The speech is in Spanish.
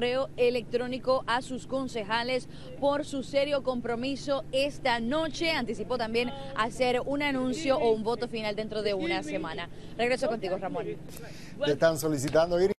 correo electrónico a sus concejales por su serio compromiso esta noche. Anticipó también hacer un anuncio o un voto final dentro de una semana. Regreso contigo, Ramón. Te están solicitando ir.